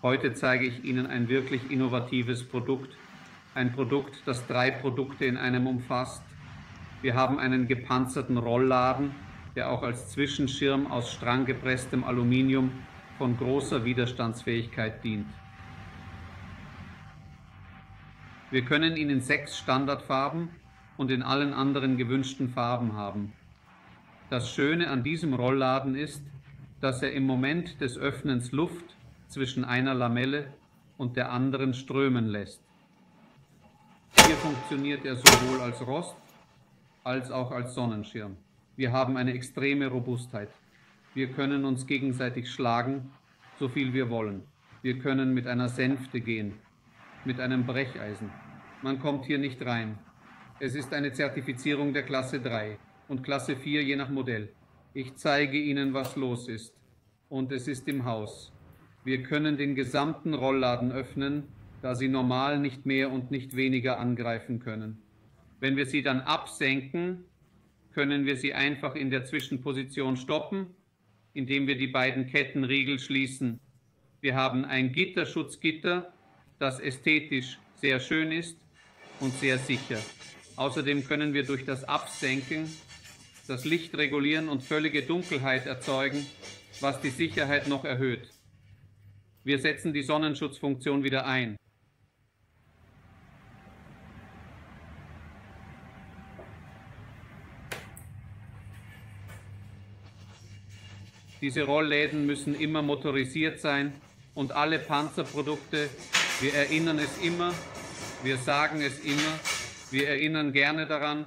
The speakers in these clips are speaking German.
Heute zeige ich Ihnen ein wirklich innovatives Produkt, ein Produkt, das drei Produkte in einem umfasst. Wir haben einen gepanzerten Rollladen, der auch als Zwischenschirm aus stranggepresstem Aluminium von großer Widerstandsfähigkeit dient. Wir können ihn in sechs Standardfarben und in allen anderen gewünschten Farben haben. Das Schöne an diesem Rollladen ist, dass er im Moment des Öffnens Luft zwischen einer Lamelle und der anderen strömen lässt. Hier funktioniert er sowohl als Rost als auch als Sonnenschirm. Wir haben eine extreme Robustheit. Wir können uns gegenseitig schlagen, so viel wir wollen. Wir können mit einer Sänfte gehen, mit einem Brecheisen. Man kommt hier nicht rein. Es ist eine Zertifizierung der Klasse 3 und Klasse 4 je nach Modell. Ich zeige Ihnen, was los ist. Und es ist im Haus. Wir können den gesamten Rollladen öffnen, da Sie normal nicht mehr und nicht weniger angreifen können. Wenn wir sie dann absenken, können wir sie einfach in der Zwischenposition stoppen, indem wir die beiden Kettenriegel schließen. Wir haben ein Gitterschutzgitter, das ästhetisch sehr schön ist und sehr sicher. Außerdem können wir durch das Absenken das Licht regulieren und völlige Dunkelheit erzeugen, was die Sicherheit noch erhöht. Wir setzen die Sonnenschutzfunktion wieder ein. Diese Rollläden müssen immer motorisiert sein und alle Panzerprodukte, wir erinnern es immer, wir sagen es immer, wir erinnern gerne daran,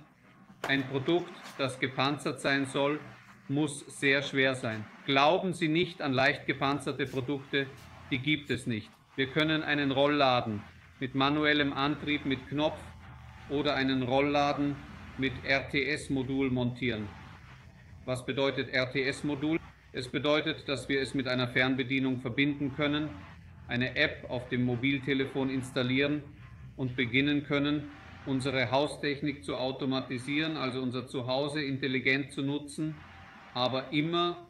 ein Produkt, das gepanzert sein soll, muss sehr schwer sein. Glauben Sie nicht an leicht gepanzerte Produkte, die gibt es nicht. Wir können einen Rollladen mit manuellem Antrieb mit Knopf oder einen Rollladen mit RTS-Modul montieren. Was bedeutet RTS-Modul? Es bedeutet, dass wir es mit einer Fernbedienung verbinden können, eine App auf dem Mobiltelefon installieren und beginnen können, unsere Haustechnik zu automatisieren, also unser Zuhause intelligent zu nutzen, aber immer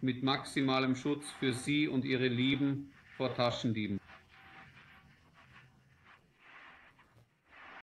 mit maximalem Schutz für Sie und Ihre Lieben vor Taschendieben.